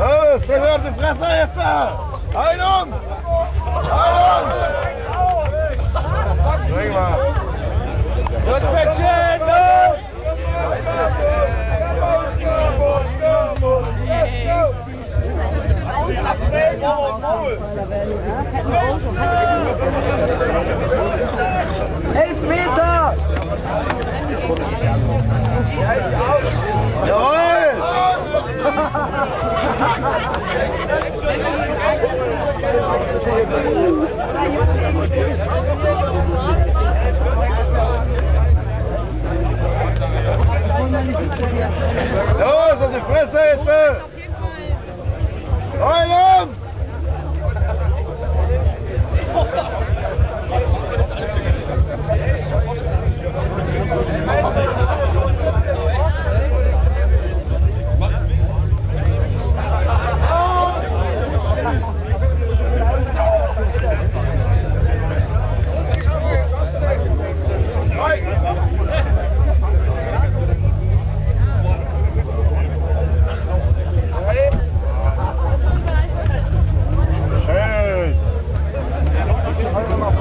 Oh, verwerp de presse even! Hou je dan! Hou dan! Breng maar. Protection! Go! Go! Go! Go! Jawohl!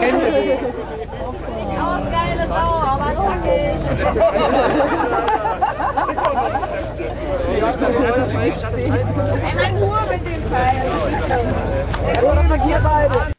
Hände. Oh, geile Sau, aber zackig. Ey, mein Ruhe mit dem Teil. Oder hier beide.